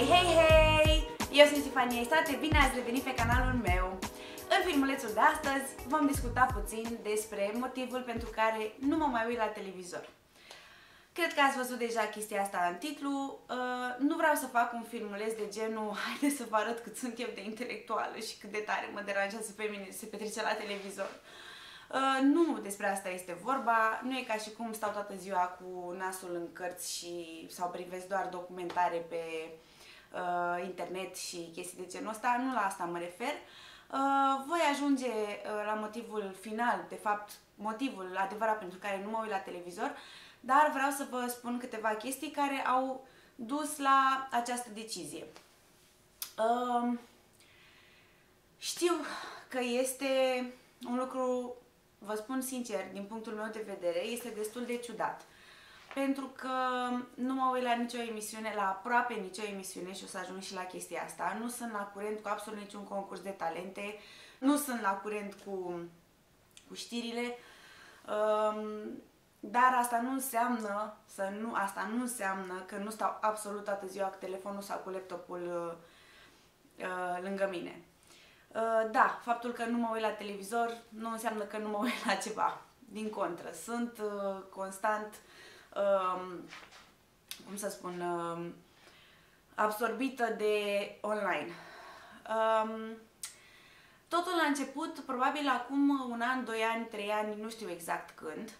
Hei, hei, hei! Eu sunt Stefania Istate, bine ați revenit pe canalul meu! În filmulețul de astăzi vom discuta puțin despre motivul pentru care nu mă mai uit la televizor. Cred că ați văzut deja chestia asta în titlu. Uh, nu vreau să fac un filmuleț de genul haide să vă arăt cât sunt eu de intelectuală și cât de tare mă deranjează pe mine să se petrece la televizor. Uh, nu despre asta este vorba, nu e ca și cum stau toată ziua cu nasul în cărți și, sau privesc doar documentare pe uh, internet și chestii de genul ăsta, nu la asta mă refer. Uh, voi ajunge uh, la motivul final, de fapt motivul adevărat pentru care nu mă uit la televizor, dar vreau să vă spun câteva chestii care au dus la această decizie. Uh, știu că este un lucru vă spun sincer, din punctul meu de vedere, este destul de ciudat. Pentru că nu mă uit la nicio emisiune, la aproape nicio emisiune și o să ajung și la chestia asta. Nu sunt la curent cu absolut niciun concurs de talente, nu sunt la curent cu, cu știrile, um, dar asta nu înseamnă, să nu, asta nu înseamnă că nu stau absolut toată ziua cu telefonul sau cu laptopul uh, uh, lângă mine. Uh, da, faptul că nu mă uit la televizor nu înseamnă că nu mă uit la ceva. Din contră, sunt uh, constant, um, cum să spun, um, absorbită de online. Um, totul a început probabil acum un an, doi ani, trei ani, nu știu exact când.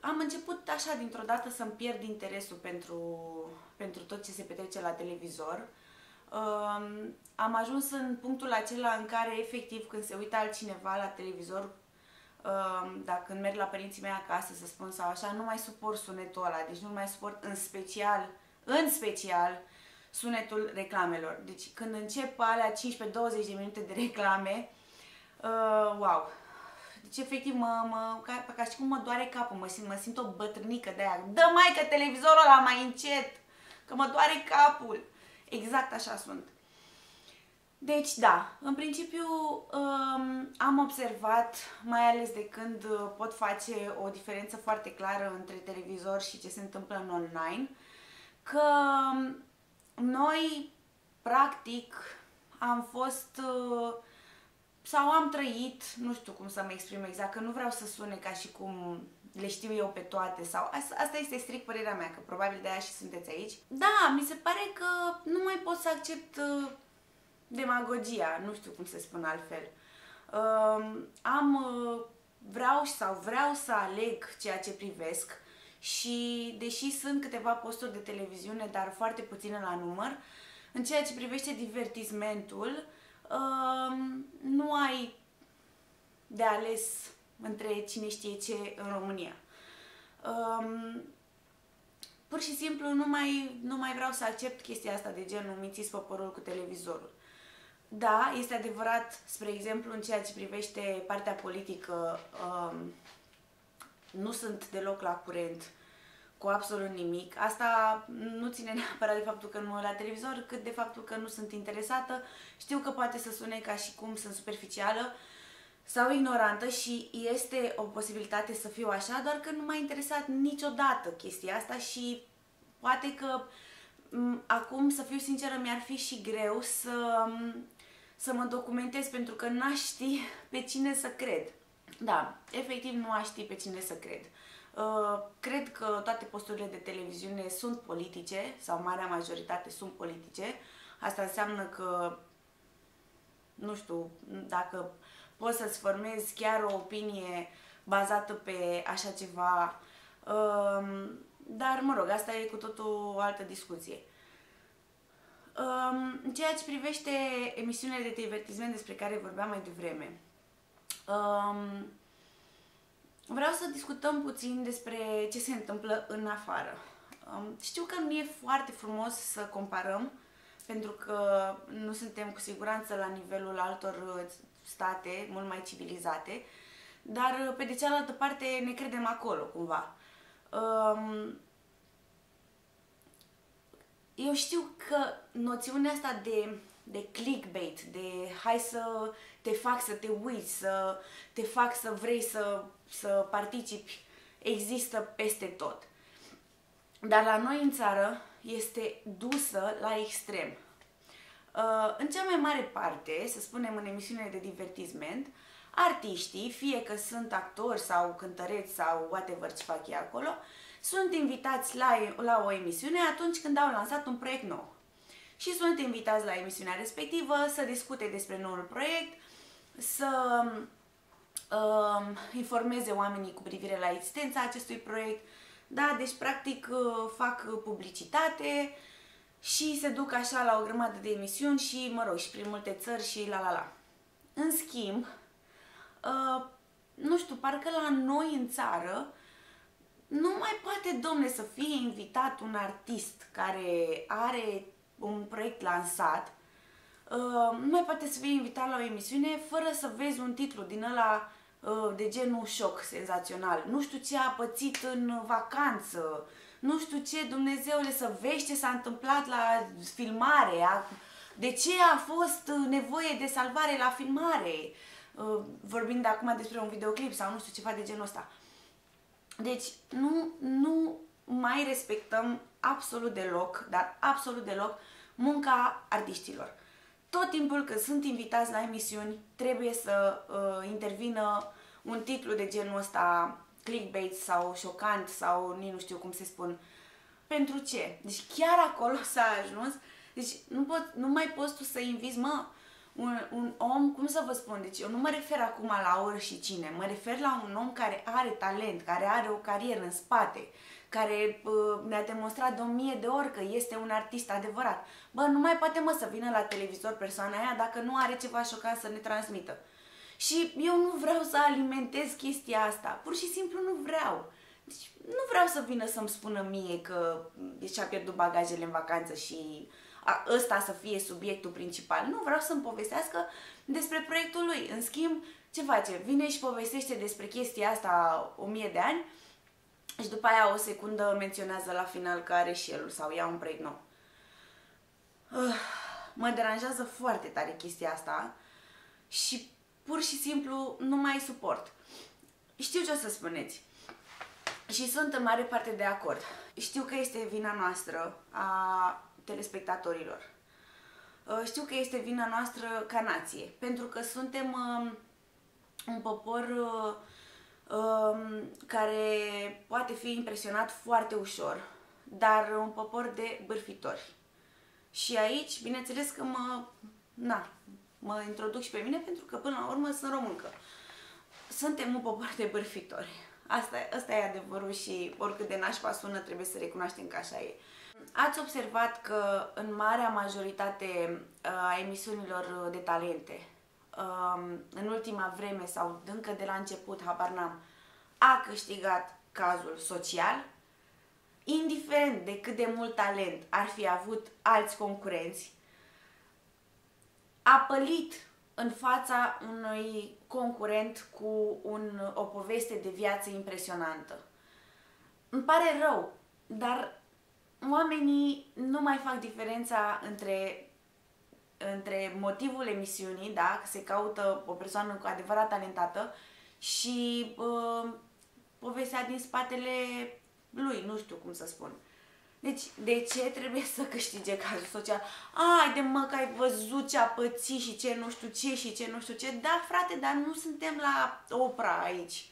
Am început așa dintr-o dată să-mi pierd interesul pentru, pentru tot ce se petrece la televizor um, am ajuns în punctul acela în care efectiv când se uită altcineva la televizor, um, dacă când merg la părinții mei acasă să spun sau așa, nu mai suport sunetul ăla, deci nu mai suport în special, în special, sunetul reclamelor. Deci când încep alea 15-20 de minute de reclame, uh, wow, deci efectiv mă, mă, ca, ca și cum mă doare capul, mă simt, mă simt o bătrânică de aia. Dă mai că televizorul ăla mai încet, că mă doare capul. Exact așa sunt. Deci, da, în principiu um, am observat, mai ales de când uh, pot face o diferență foarte clară între televizor și ce se întâmplă în online, că um, noi, practic, am fost uh, sau am trăit, nu știu cum să mă exprim exact, că nu vreau să sune ca și cum le știu eu pe toate sau asta este strict părerea mea, că probabil de aia și sunteți aici. Da, mi se pare că nu mai pot să accept uh, demagogia, nu știu cum se spun altfel. Uh, am, uh, vreau sau vreau să aleg ceea ce privesc și deși sunt câteva posturi de televiziune, dar foarte puține la număr, în ceea ce privește divertismentul, uh, nu ai de ales între cine știe ce în România. Um, pur și simplu nu mai, nu mai vreau să accept chestia asta de genul mințiți poporul cu televizorul. Da, este adevărat, spre exemplu, în ceea ce privește partea politică, um, nu sunt deloc la curent cu absolut nimic. Asta nu ține neapărat de faptul că nu la televizor, cât de faptul că nu sunt interesată. Știu că poate să sune ca și cum sunt superficială, sau ignorantă și este o posibilitate să fiu așa, doar că nu m-a interesat niciodată chestia asta și poate că acum, să fiu sinceră, mi-ar fi și greu să, să mă documentez pentru că n-aș ști pe cine să cred. Da, efectiv nu aș ști pe cine să cred. Uh, cred că toate posturile de televiziune sunt politice, sau marea majoritate sunt politice. Asta înseamnă că, nu știu, dacă poți să-ți formezi chiar o opinie bazată pe așa ceva. Um, dar, mă rog, asta e cu totul o altă discuție. Um, în ceea ce privește emisiunile de divertisment despre care vorbeam mai devreme, um, vreau să discutăm puțin despre ce se întâmplă în afară. Știu că nu e foarte frumos să comparăm, pentru că nu suntem cu siguranță la nivelul altor state mult mai civilizate, dar pe de cealaltă parte ne credem acolo cumva. Um, eu știu că noțiunea asta de, de clickbait, de hai să te fac să te uiți, să te fac să vrei să, să participi, există peste tot. Dar la noi în țară este dusă la extrem. Uh, în cea mai mare parte, să spunem în emisiunile de divertisment, artiștii, fie că sunt actori sau cântăreți sau whatever ce fac ei acolo, sunt invitați la, la o emisiune atunci când au lansat un proiect nou. Și sunt invitați la emisiunea respectivă să discute despre noul proiect, să uh, informeze oamenii cu privire la existența acestui proiect. Da, deci practic uh, fac publicitate și se duc așa la o grămadă de emisiuni și, mă rog, și prin multe țări și la la la. În schimb, uh, nu știu, parcă la noi în țară nu mai poate, domne, să fie invitat un artist care are un proiect lansat, uh, nu mai poate să fie invitat la o emisiune fără să vezi un titlu din ăla uh, de genul șoc senzațional. Nu știu ce a pățit în vacanță, nu știu ce, Dumnezeule, să vezi ce s-a întâmplat la filmare, a, de ce a fost nevoie de salvare la filmare, uh, vorbind acum despre un videoclip sau nu știu ceva de genul ăsta. Deci nu, nu mai respectăm absolut deloc, dar absolut deloc, munca artiștilor. Tot timpul când sunt invitați la emisiuni, trebuie să uh, intervină un titlu de genul ăsta, clickbait sau șocant sau nu știu cum se spun. Pentru ce? Deci chiar acolo s-a ajuns. Deci nu, pot, nu mai poți tu să invizi, mă, un, un om, cum să vă spun, deci eu nu mă refer acum la oră și cine, mă refer la un om care are talent, care are o carieră în spate, care uh, ne-a demonstrat de o mie de ori că este un artist adevărat. Bă, nu mai poate mă să vină la televizor persoana aia dacă nu are ceva șocant să ne transmită. Și eu nu vreau să alimentez chestia asta, pur și simplu nu vreau. Deci nu vreau să vină să-mi spună mie că și-a pierdut bagajele în vacanță și a, ăsta să fie subiectul principal. Nu, vreau să-mi povestească despre proiectul lui. În schimb, ce face? Vine și povestește despre chestia asta o mie de ani și după aia o secundă menționează la final că are și el sau ia un proiect nou. Uh, mă deranjează foarte tare chestia asta și pur și simplu nu mai suport. Știu ce o să spuneți și sunt în mare parte de acord. Știu că este vina noastră a telespectatorilor. Uh, știu că este vina noastră ca nație, pentru că suntem um, un popor uh, um, care poate fi impresionat foarte ușor, dar un popor de bârfitori. Și aici, bineînțeles că mă, na, mă introduc și pe mine pentru că până la urmă sunt româncă. Suntem un popor de bârfitori. Asta, asta e adevărul și oricât de nașpa sună, trebuie să recunoaștem că așa e. Ați observat că în marea majoritate uh, a emisiunilor de talente, um, în ultima vreme sau încă de la început, habar n-am, a câștigat cazul social, indiferent de cât de mult talent ar fi avut alți concurenți, a pălit în fața unui concurent cu un, o poveste de viață impresionantă. Îmi pare rău, dar oamenii nu mai fac diferența între, între motivul emisiunii, da, se caută o persoană cu adevărat talentată și uh, povestea din spatele lui, nu știu cum să spun. Deci, de ce trebuie să câștige cazul social? Ai de mă că ai văzut ce a pățit și ce nu știu ce și ce nu știu ce. Da, frate, dar nu suntem la opera aici.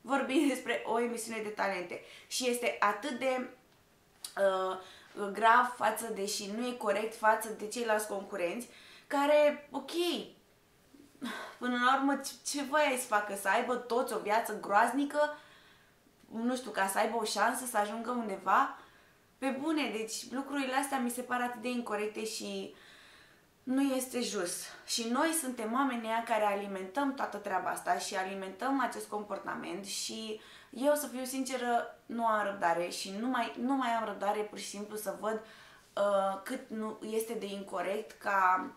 Vorbim despre o emisiune de talente. Și este atât de uh, grav față de și nu e corect față de ceilalți concurenți, care, ok, până la urmă, ce voia să facă? Să aibă toți o viață groaznică? Nu știu, ca să aibă o șansă să ajungă undeva? Pe bune, deci lucrurile astea mi se par atât de incorrecte și nu este just. Și noi suntem oamenii care alimentăm toată treaba asta și alimentăm acest comportament și eu, să fiu sinceră, nu am răbdare și nu mai, nu mai am răbdare pur și simplu să văd uh, cât nu este de incorrect ca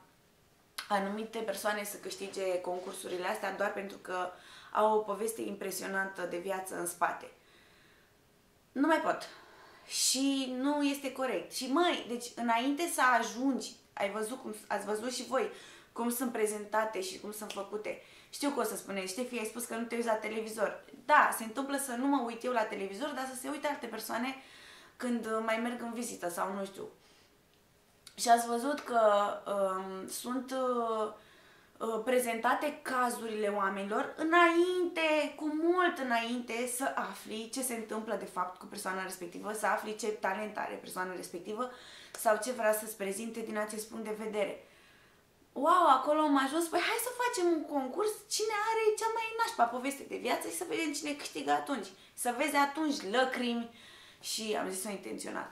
anumite persoane să câștige concursurile astea doar pentru că au o poveste impresionantă de viață în spate. Nu mai pot. Și nu este corect. Și măi, deci înainte să ajungi, ai văzut cum, ați văzut și voi cum sunt prezentate și cum sunt făcute. Știu că o să spuneți, Ștefi, ai spus că nu te uiți la televizor. Da, se întâmplă să nu mă uit eu la televizor, dar să se uite alte persoane când uh, mai merg în vizită sau nu știu. Și ați văzut că um, sunt uh, uh, prezentate cazurile oamenilor înainte, cu mult înainte să afli ce se întâmplă de fapt cu persoana respectivă, să afli ce talent are persoana respectivă sau ce vrea să-ți prezinte din acest punct de vedere wow, acolo am ajuns, păi hai să facem un concurs, cine are cea mai nașpa poveste de viață și să vedem cine câștigă atunci. Să vezi atunci lăcrimi și am zis-o intenționat.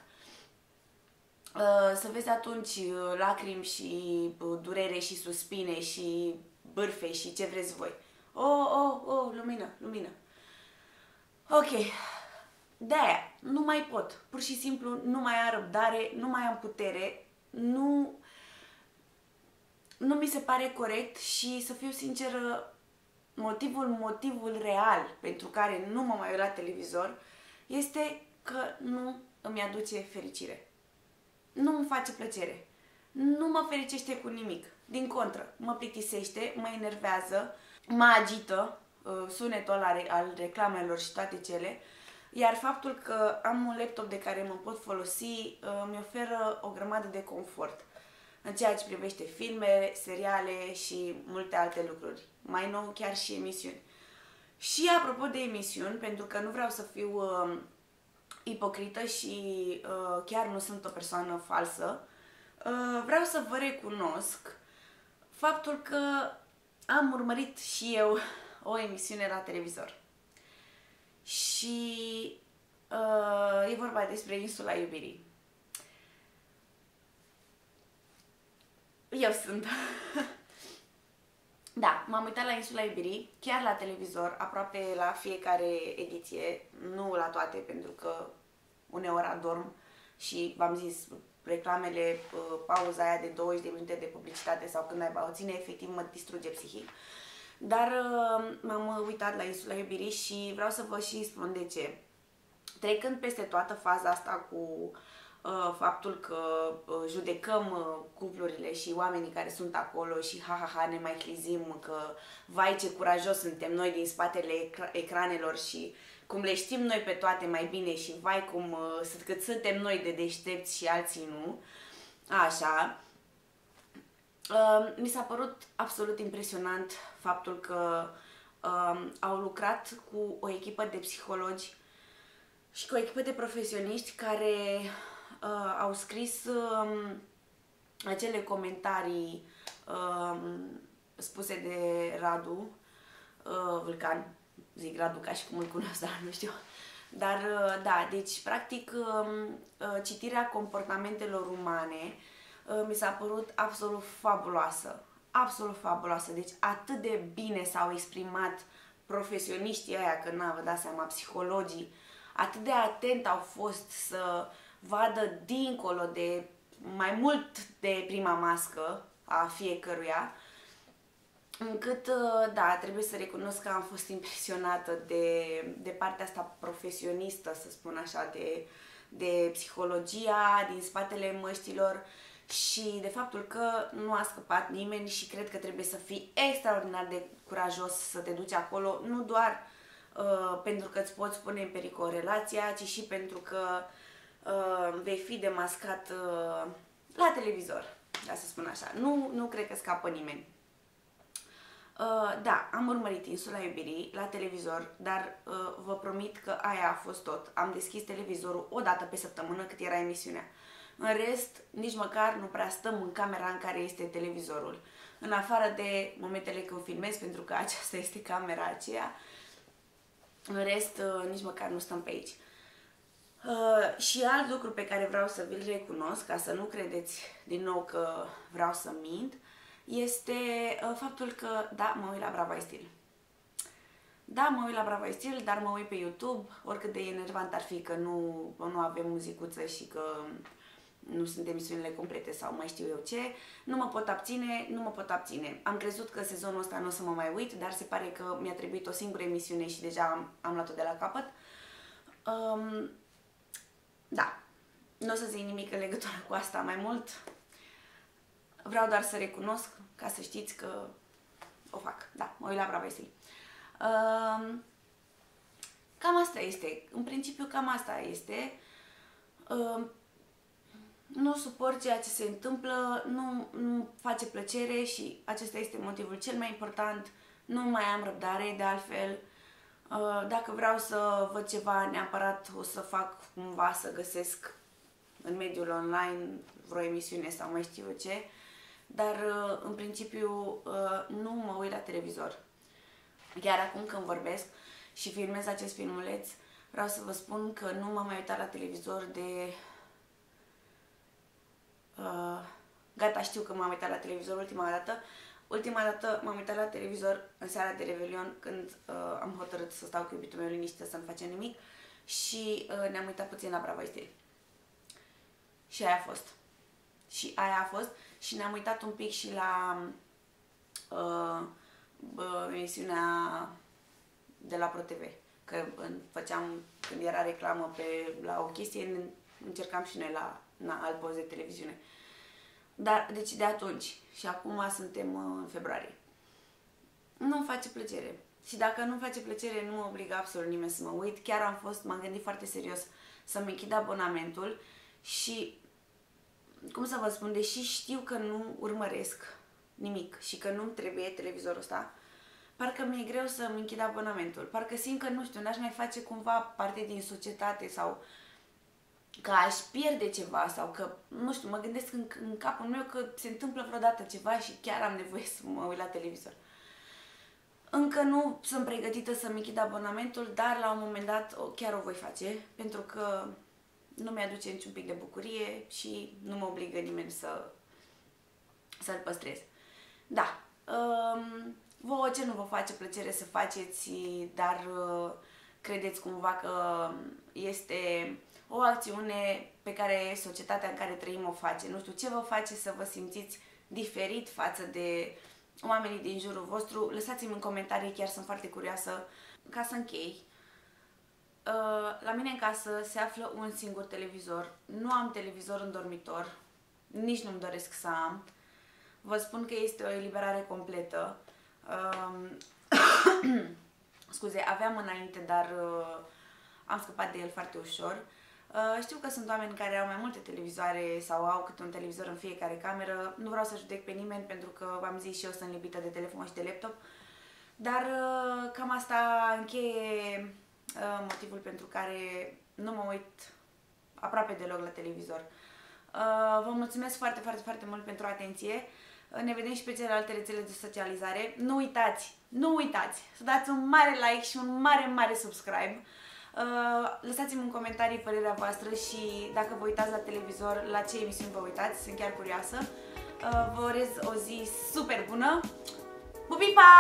Uh, să vezi atunci uh, lacrimi și uh, durere și suspine și bârfe și ce vreți voi. Oh, oh, oh, lumină, lumină. Ok, de-aia, nu mai pot. Pur și simplu nu mai am răbdare, nu mai am putere, nu nu mi se pare corect și să fiu sinceră, motivul, motivul real pentru care nu mă mai uit la televizor este că nu îmi aduce fericire. Nu îmi face plăcere. Nu mă fericește cu nimic. Din contră, mă plictisește, mă enervează, mă agită uh, sunetul ăla al reclamelor și toate cele, iar faptul că am un laptop de care mă pot folosi uh, mi oferă o grămadă de confort în ceea ce privește filme, seriale și multe alte lucruri. Mai nou chiar și emisiuni. Și apropo de emisiuni, pentru că nu vreau să fiu uh, ipocrită și uh, chiar nu sunt o persoană falsă, uh, vreau să vă recunosc faptul că am urmărit și eu o emisiune la televizor. Și uh, e vorba despre Insula Iubirii. Eu sunt. da, m-am uitat la Insula Iberii, chiar la televizor, aproape la fiecare ediție, nu la toate, pentru că uneori adorm și v-am zis, reclamele, pauza aia de 20 de minute de publicitate sau când ai o ține, efectiv mă distruge psihic. Dar m-am uitat la Insula Iubirii și vreau să vă și spun de ce. Trecând peste toată faza asta cu uh, Uh, faptul că uh, judecăm uh, cuplurile și oamenii care sunt acolo și ha, ha, ha, ne mai clizim că vai ce curajos suntem noi din spatele ecranelor și cum le știm noi pe toate mai bine și vai cum cât suntem noi de deștepți și alții nu. Așa. Mi s-a părut absolut impresionant faptul că au lucrat cu o echipă de psihologi și cu o echipă de profesioniști care uh, au scris uh, acele comentarii uh, spuse de Radu uh, Vulcan, zic Radu ca și cum îl cunosc, dar nu știu. Dar, uh, da, deci, practic, uh, uh, citirea comportamentelor umane uh, mi s-a părut absolut fabuloasă. Absolut fabuloasă. Deci, atât de bine s-au exprimat profesioniștii aia, că n-a vă dați seama, psihologii, atât de atent au fost să uh, vadă dincolo de mai mult de prima mască a fiecăruia, încât, uh, da, trebuie să recunosc că am fost impresionată de, de partea asta profesionistă, să spun așa, de, de psihologia din spatele măștilor și de faptul că nu a scăpat nimeni și cred că trebuie să fii extraordinar de curajos să te duci acolo, nu doar uh, pentru că îți poți pune în pericol relația, ci și pentru că uh, vei fi demascat uh, la televizor, ca să spun așa. Nu, nu cred că scapă nimeni. Uh, da, am urmărit Insula Iubirii la televizor, dar uh, vă promit că aia a fost tot. Am deschis televizorul o dată pe săptămână cât era emisiunea. În rest, nici măcar nu prea stăm în camera în care este televizorul. În afară de momentele când filmez, pentru că aceasta este camera aceea, în rest, uh, nici măcar nu stăm pe aici. Uh, și alt lucru pe care vreau să vi-l recunosc, ca să nu credeți din nou că vreau să mint, este uh, faptul că, da, mă uit la Brava Stil. Da, mă uit la Brava Stil, dar mă uit pe YouTube, oricât de enervant ar fi că nu, nu avem muzicuță și că nu sunt emisiunile complete sau mai știu eu ce, nu mă pot abține, nu mă pot abține. Am crezut că sezonul ăsta nu o să mă mai uit, dar se pare că mi-a trebuit o singură emisiune și deja am, am luat-o de la capăt. Um, da, nu o să zic nimic în legătură cu asta mai mult. Vreau doar să recunosc, ca să știți că o fac. Da, mă uit la Brava Estil. Uh, cam asta este. În principiu, cam asta este. uh, nu suport ceea ce se întâmplă, nu, nu face plăcere și acesta este motivul cel mai important. Nu mai am răbdare, de altfel, uh, dacă vreau să văd ceva neapărat o să fac cumva să găsesc în mediul online vreo emisiune sau mai știu ce, dar uh, în principiu uh, nu mă uit la televizor. Chiar acum când vorbesc și filmez acest filmuleț, vreau să vă spun că nu m-am mai uitat la televizor de Uh, gata, știu că m-am uitat la televizor ultima dată. Ultima dată m-am uitat la televizor în seara de Revelion când uh, am hotărât să stau cu iubitul meu liniște să nu facem nimic și uh, ne-am uitat puțin la Bravo Steel. Și aia a fost. Și aia a fost și ne-am uitat un pic și la uh, uh, emisiunea de la ProTV. Că făceam, când era reclamă pe, la o chestie, încercam și noi la na, alt post de televiziune. Dar, deci de atunci și acum suntem uh, în februarie. Nu-mi face plăcere. Și dacă nu-mi face plăcere, nu mă obligă absolut nimeni să mă uit. Chiar am fost, m-am gândit foarte serios să-mi închid abonamentul și, cum să vă spun, deși știu că nu urmăresc nimic și că nu-mi trebuie televizorul ăsta, parcă mi-e greu să-mi închid abonamentul. Parcă simt că, nu știu, n-aș mai face cumva parte din societate sau că aș pierde ceva sau că, nu știu, mă gândesc în, în capul meu că se întâmplă vreodată ceva și chiar am nevoie să mă uit la televizor. Încă nu sunt pregătită să-mi închid abonamentul, dar la un moment dat chiar o voi face, pentru că nu mi-aduce niciun pic de bucurie și nu mă obligă nimeni să, să-l păstrez. Da, um, vouă ce nu vă face plăcere să faceți, dar uh, credeți cumva că este o acțiune pe care societatea în care trăim o face. Nu știu ce vă face să vă simțiți diferit față de oamenii din jurul vostru. Lăsați-mi în comentarii, chiar sunt foarte curioasă. Ca să închei, uh, la mine în casă se află un singur televizor. Nu am televizor în dormitor, nici nu-mi doresc să am. Vă spun că este o eliberare completă. Um, scuze, aveam înainte, dar uh, am scăpat de el foarte ușor. Uh, știu că sunt oameni care au mai multe televizoare sau au câte un televizor în fiecare cameră. Nu vreau să judec pe nimeni pentru că v-am zis și eu sunt lipită de telefon și de laptop. Dar uh, cam asta încheie uh, motivul pentru care nu mă uit aproape deloc la televizor. Vă mulțumesc foarte, foarte, foarte mult pentru atenție. Ne vedem și pe celelalte rețele de socializare. Nu uitați, nu uitați să dați un mare like și un mare, mare subscribe. Uh, lăsați-mi în comentarii părerea voastră și dacă vă uitați la televizor, la ce emisiuni vă uitați, sunt chiar curioasă. Uh, vă urez o zi super bună! Pupipa!